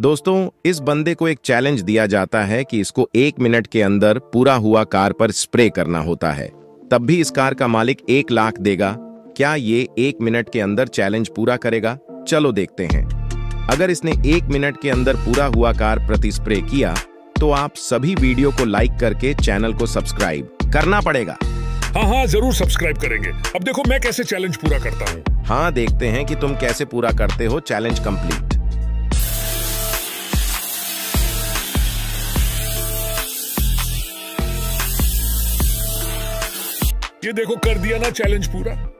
दोस्तों इस बंदे को एक चैलेंज दिया जाता है कि इसको एक मिनट के अंदर पूरा हुआ कार पर स्प्रे करना होता है। तब भी इस कार का मालिक एक लाख देगा। क्या ये एक मिनट के अंदर चैलेंज पूरा करेगा? चलो देखते हैं। अगर इसने एक मिनट के अंदर पूरा हुआ कार प्रति स्प्रे किया तो आप सभी वीडियो को लाइक करके चैनल को सब्सक्राइब करना पड़ेगा। हाँ हाँ ज़रूर सब्सक्राइब करेंगे। अब देखो मैं कैसे चैलेंज पूरा करता हूँ? हाँ देखते हैं कि तुम कैसे पूरा करते हो चैलेंज कंप्लीट ये देखो कर दिया ना चैलेंज पूरा।